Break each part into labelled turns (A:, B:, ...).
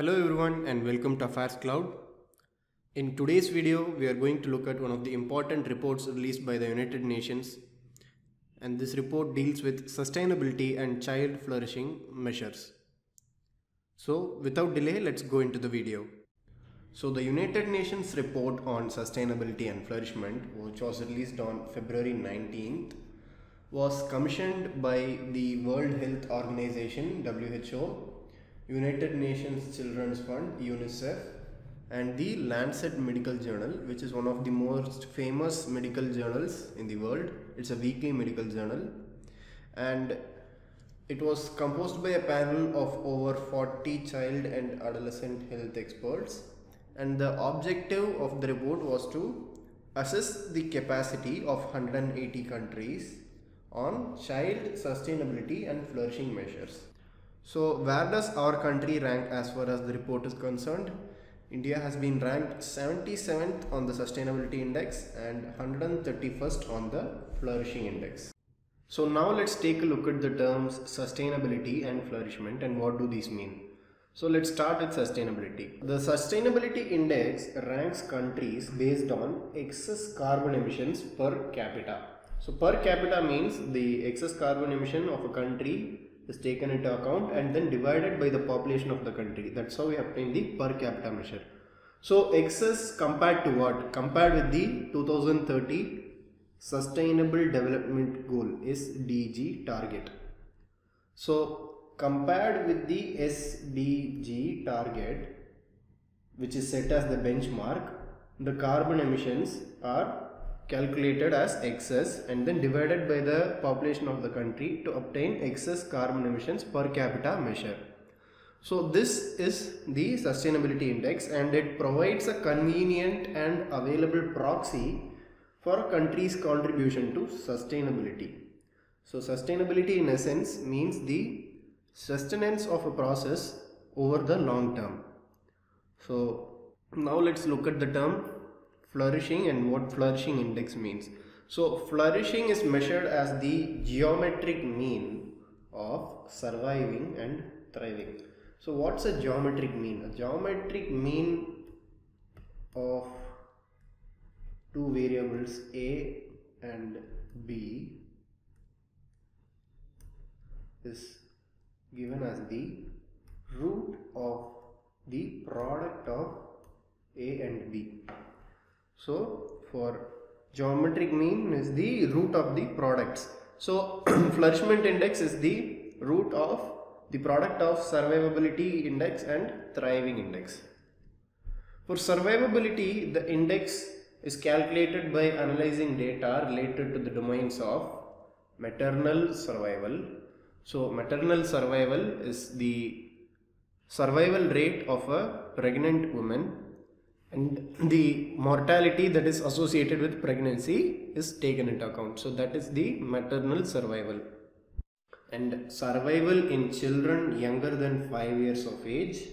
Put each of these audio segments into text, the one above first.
A: Hello everyone and welcome to Affairs Cloud. In today's video, we are going to look at one of the important reports released by the United Nations and this report deals with sustainability and child flourishing measures. So without delay, let's go into the video. So the United Nations report on sustainability and flourishment, which was released on February 19th, was commissioned by the World Health Organization WHO United Nations Children's Fund, UNICEF, and the Lancet Medical Journal, which is one of the most famous medical journals in the world. It's a weekly medical journal, and it was composed by a panel of over 40 child and adolescent health experts. And the objective of the report was to assess the capacity of 180 countries on child sustainability and flourishing measures. So where does our country rank as far as the report is concerned? India has been ranked 77th on the sustainability index and 131st on the flourishing index. So now let's take a look at the terms sustainability and flourishment and what do these mean. So let's start with sustainability. The sustainability index ranks countries based on excess carbon emissions per capita. So per capita means the excess carbon emission of a country is taken into account and then divided by the population of the country. That's how we obtain the per capita measure. So excess compared to what? Compared with the 2030 Sustainable Development Goal SDG target. So compared with the SDG target which is set as the benchmark, the carbon emissions are calculated as excess and then divided by the population of the country to obtain excess carbon emissions per capita measure. So this is the sustainability index and it provides a convenient and available proxy for a country's contribution to sustainability. So sustainability in essence means the sustenance of a process over the long term. So now let's look at the term flourishing and what flourishing index means. So flourishing is measured as the geometric mean of surviving and thriving. So what's a geometric mean? A geometric mean of two variables a and b is given as the root of the product of a and b. So for geometric mean is the root of the products. So flourishment index is the root of the product of survivability index and thriving index. For survivability, the index is calculated by analyzing data related to the domains of maternal survival. So maternal survival is the survival rate of a pregnant woman and the mortality that is associated with pregnancy is taken into account. So that is the maternal survival. And survival in children younger than 5 years of age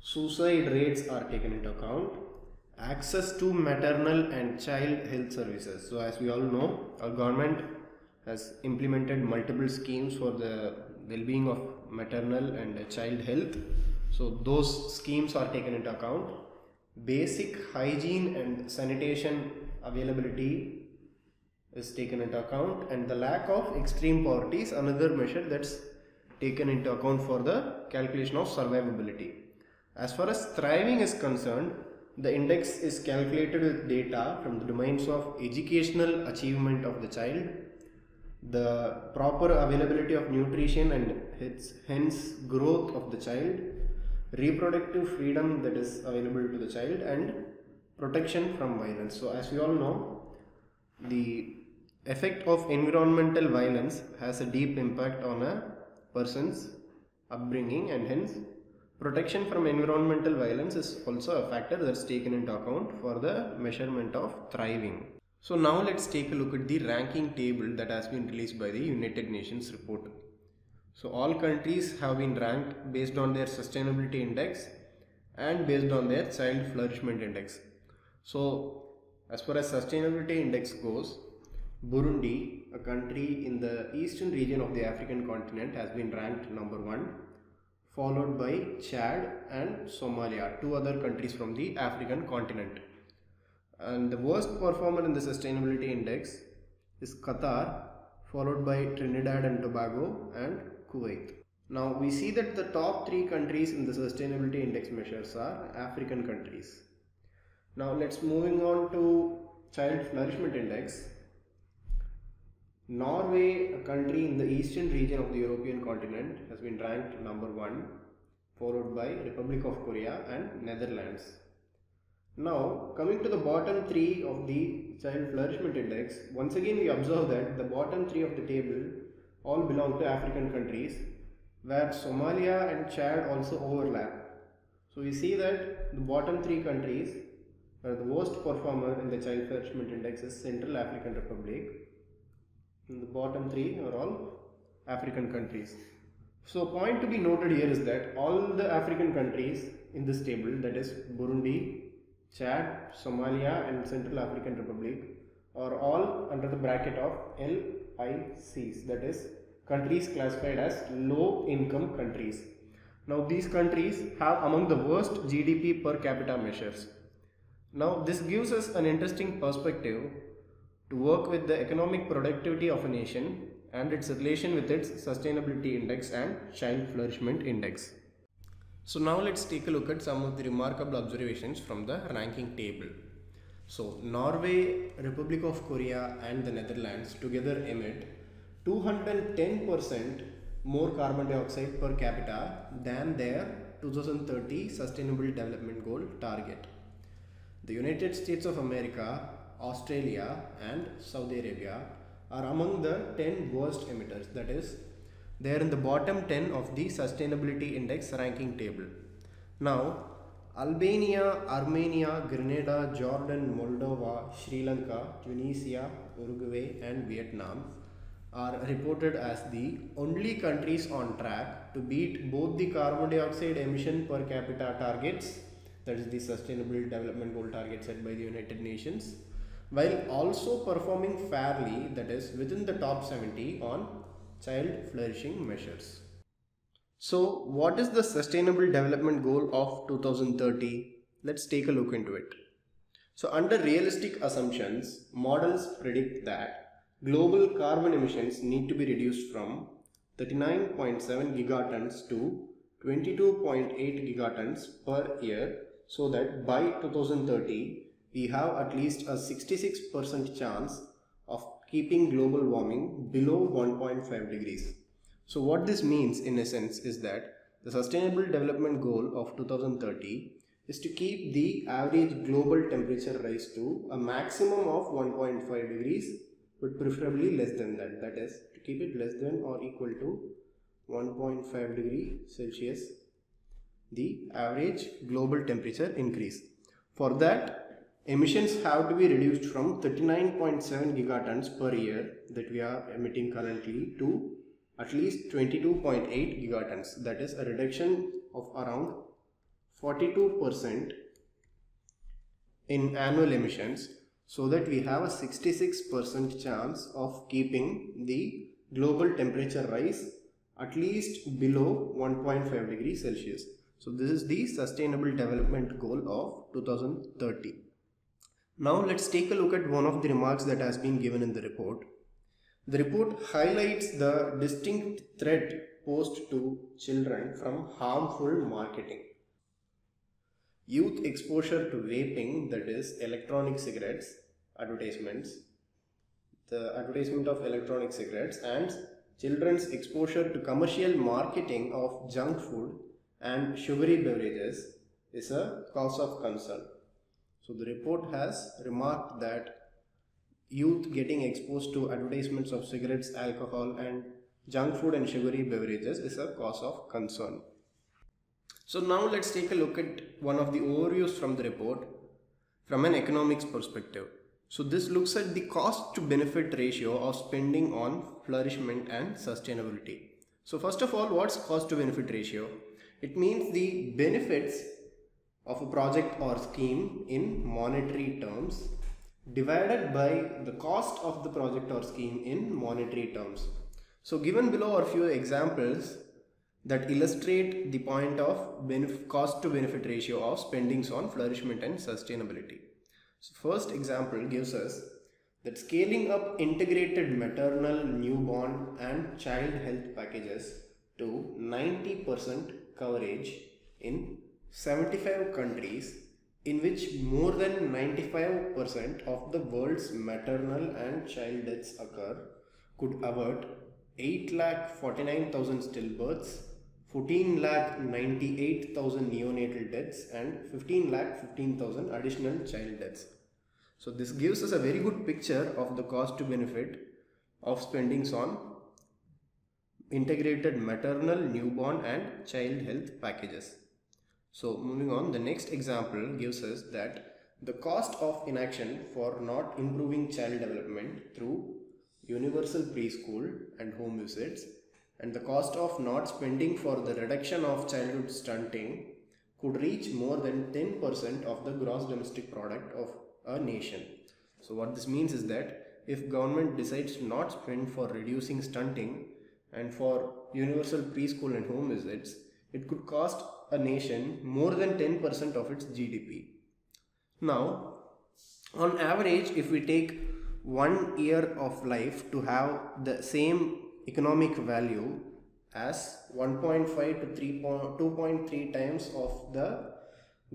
A: suicide rates are taken into account. Access to maternal and child health services. So as we all know our government has implemented multiple schemes for the well-being of maternal and child health. So those schemes are taken into account basic hygiene and sanitation availability is taken into account and the lack of extreme poverty is another measure that's taken into account for the calculation of survivability. As far as thriving is concerned, the index is calculated with data from the domains of educational achievement of the child, the proper availability of nutrition and hence growth of the child, reproductive freedom that is available to the child and protection from violence. So as we all know, the effect of environmental violence has a deep impact on a person's upbringing and hence protection from environmental violence is also a factor that's taken into account for the measurement of thriving. So now let's take a look at the ranking table that has been released by the United Nations report. So all countries have been ranked based on their sustainability index and based on their child flourishment index. So as far as sustainability index goes, Burundi, a country in the eastern region of the African continent has been ranked number one, followed by Chad and Somalia, two other countries from the African continent. And the worst performer in the sustainability index is Qatar, followed by Trinidad and Tobago and Kuwait. Now we see that the top three countries in the sustainability index measures are African countries. Now let's moving on to child flourishment index. Norway, a country in the eastern region of the European continent, has been ranked number one, followed by Republic of Korea and Netherlands. Now, coming to the bottom three of the Child Flourishment Index, once again we observe that the bottom three of the table all belong to African countries, where Somalia and Chad also overlap. So we see that the bottom three countries, are the worst performer in the Child Flourishment Index is Central African Republic, and the bottom three are all African countries. So point to be noted here is that all the African countries in this table that is Burundi, Chad, Somalia and Central African Republic are all under the bracket of LICs that is countries classified as low income countries. Now these countries have among the worst GDP per capita measures. Now this gives us an interesting perspective to work with the economic productivity of a nation and its relation with its sustainability index and child flourishment index. So now let's take a look at some of the remarkable observations from the ranking table. So Norway, Republic of Korea and the Netherlands together emit 210% more carbon dioxide per capita than their 2030 Sustainable Development Goal target. The United States of America Australia and Saudi Arabia are among the 10 worst emitters that is they are in the bottom 10 of the sustainability index ranking table. Now Albania, Armenia, Grenada, Jordan, Moldova, Sri Lanka, Tunisia, Uruguay and Vietnam are reported as the only countries on track to beat both the carbon dioxide emission per capita targets that is the sustainable development goal target set by the United Nations while also performing fairly that is within the top 70 on child flourishing measures. So what is the sustainable development goal of 2030? Let's take a look into it. So under realistic assumptions, models predict that global carbon emissions need to be reduced from 39.7 gigatons to 22.8 gigatons per year so that by 2030 we have at least a 66% chance of keeping global warming below 1.5 degrees. So what this means in essence is that the sustainable development goal of 2030 is to keep the average global temperature rise to a maximum of 1.5 degrees but preferably less than that that is to keep it less than or equal to 1.5 degree Celsius the average global temperature increase. For that emissions have to be reduced from 39.7 gigatons per year that we are emitting currently to at least 22.8 gigatons that is a reduction of around 42% in annual emissions so that we have a 66% chance of keeping the global temperature rise at least below 1.5 degrees Celsius. So this is the sustainable development goal of 2030. Now let's take a look at one of the remarks that has been given in the report. The report highlights the distinct threat posed to children from harmful marketing. Youth exposure to vaping, that is electronic cigarettes, advertisements, the advertisement of electronic cigarettes and children's exposure to commercial marketing of junk food and sugary beverages is a cause of concern. So the report has remarked that youth getting exposed to advertisements of cigarettes, alcohol and junk food and sugary beverages is a cause of concern. So now let's take a look at one of the overviews from the report from an economics perspective. So this looks at the cost to benefit ratio of spending on flourishment and sustainability. So first of all, what's cost to benefit ratio? It means the benefits of a project or scheme in monetary terms divided by the cost of the project or scheme in monetary terms. So given below are few examples that illustrate the point of cost to benefit ratio of spendings on flourishment and sustainability. So first example gives us that scaling up integrated maternal, newborn and child health packages to 90% coverage in 75 countries in which more than 95% of the world's maternal and child deaths occur could avert 8 lakh 49,000 stillbirths 14 lakh 98,000 neonatal deaths and 15 lakh 15,000 additional child deaths. So this gives us a very good picture of the cost to benefit of spendings on integrated maternal, newborn and child health packages. So moving on, the next example gives us that the cost of inaction for not improving child development through universal preschool and home visits and the cost of not spending for the reduction of childhood stunting could reach more than 10% of the gross domestic product of a nation. So what this means is that if government decides to not spend for reducing stunting and for universal preschool and home visits, it could cost a nation more than 10% of its GDP. Now, on average, if we take one year of life to have the same economic value as 1.5 to 3 2.3 times of the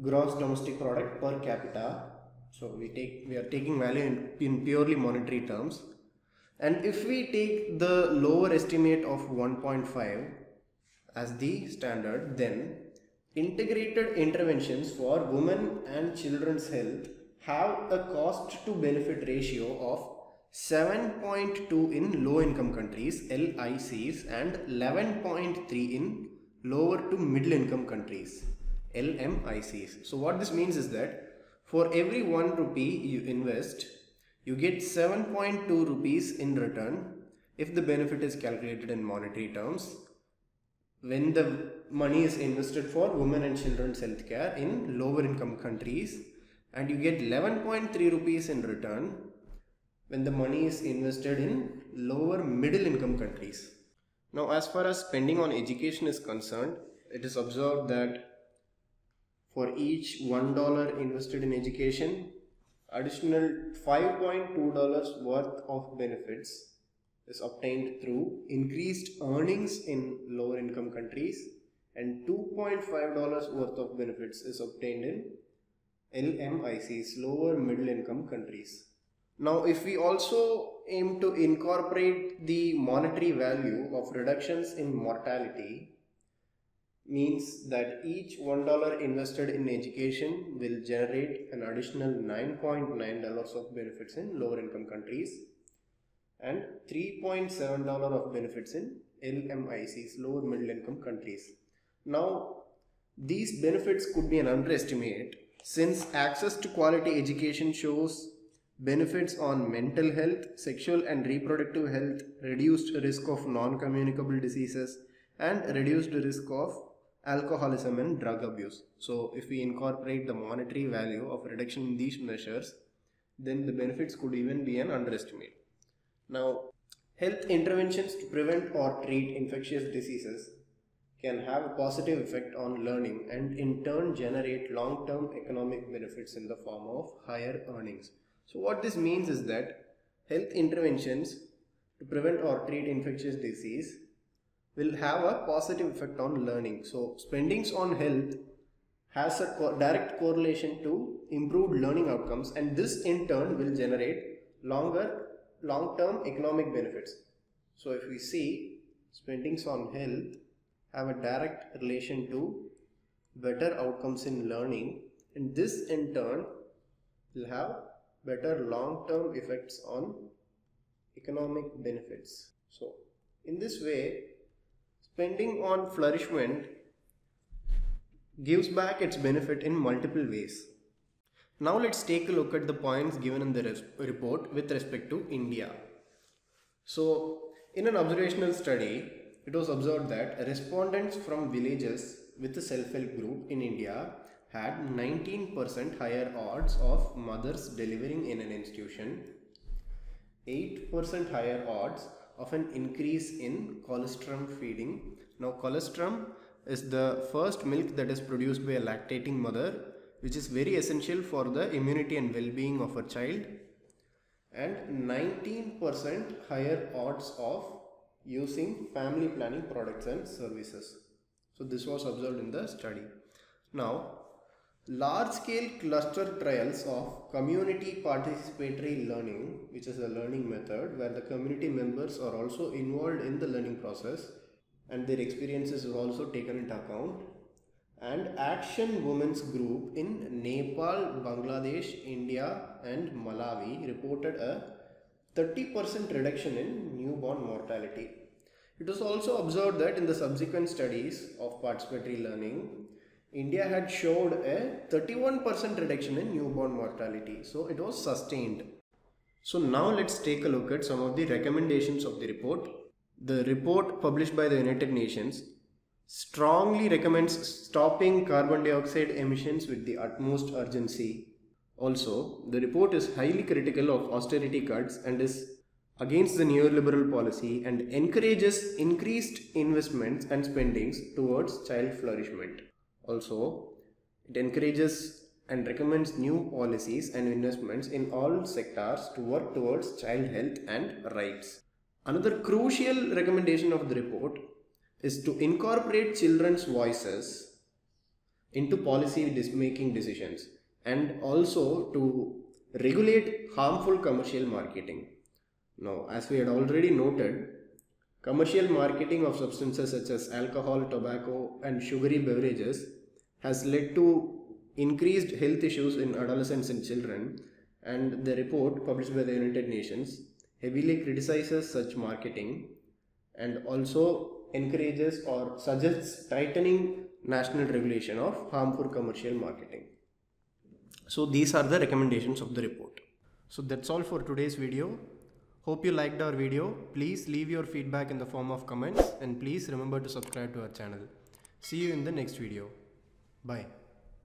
A: gross domestic product per capita so we take we are taking value in, in purely monetary terms and if we take the lower estimate of 1.5 as the standard then integrated interventions for women and children's health have a cost to benefit ratio of 7.2 in low income countries LICs and 11.3 in lower to middle income countries LMICs. So what this means is that for every 1 rupee you invest you get 7.2 rupees in return if the benefit is calculated in monetary terms when the money is invested for women and children's healthcare in lower income countries and you get 11.3 rupees in return when the money is invested in lower middle income countries. Now as far as spending on education is concerned, it is observed that for each $1 invested in education, additional $5.2 worth of benefits is obtained through increased earnings in lower income countries and $2.5 worth of benefits is obtained in LMICs, lower middle income countries. Now, if we also aim to incorporate the monetary value of reductions in mortality, means that each $1 invested in education will generate an additional $9.9 of benefits in lower income countries and $3.7 of benefits in LMICs, lower middle income countries. Now, these benefits could be an underestimate since access to quality education shows benefits on mental health, sexual and reproductive health, reduced risk of non-communicable diseases and reduced risk of alcoholism and drug abuse. So if we incorporate the monetary value of reduction in these measures, then the benefits could even be an underestimate. Now, health interventions to prevent or treat infectious diseases can have a positive effect on learning and in turn generate long-term economic benefits in the form of higher earnings. So what this means is that health interventions to prevent or treat infectious disease will have a positive effect on learning. So spendings on health has a co direct correlation to improved learning outcomes and this in turn will generate longer long-term economic benefits. So if we see spendings on health have a direct relation to better outcomes in learning and this in turn will have better long-term effects on economic benefits. So in this way spending on flourishment gives back its benefit in multiple ways. Now let's take a look at the points given in the report with respect to India. So in an observational study, it was observed that respondents from villages with a self-help group in India had 19% higher odds of mothers delivering in an institution, 8% higher odds of an increase in colostrum feeding, Now colostrum is the first milk that is produced by a lactating mother which is very essential for the immunity and well-being of a child and 19% higher odds of using family planning products and services. So this was observed in the study. Now large scale cluster trials of community participatory learning which is a learning method where the community members are also involved in the learning process and their experiences are also taken into account and Action Women's Group in Nepal, Bangladesh, India and Malawi reported a 30% reduction in newborn mortality. It was also observed that in the subsequent studies of participatory learning, India had showed a 31% reduction in newborn mortality. So it was sustained. So now let's take a look at some of the recommendations of the report. The report published by the United Nations strongly recommends stopping carbon dioxide emissions with the utmost urgency. Also, the report is highly critical of austerity cuts and is against the neoliberal policy and encourages increased investments and spendings towards child flourishment. Also, it encourages and recommends new policies and investments in all sectors to work towards child health and rights. Another crucial recommendation of the report is to incorporate children's voices into policy making decisions and also to regulate harmful commercial marketing. Now, as we had already noted, commercial marketing of substances such as alcohol, tobacco, and sugary beverages has led to increased health issues in adolescents and children. And the report published by the United Nations heavily criticizes such marketing and also encourages or suggests tightening national regulation of harmful commercial marketing. So these are the recommendations of the report. So that's all for today's video. Hope you liked our video. Please leave your feedback in the form of comments and please remember to subscribe to our channel. See you in the next video. Bye.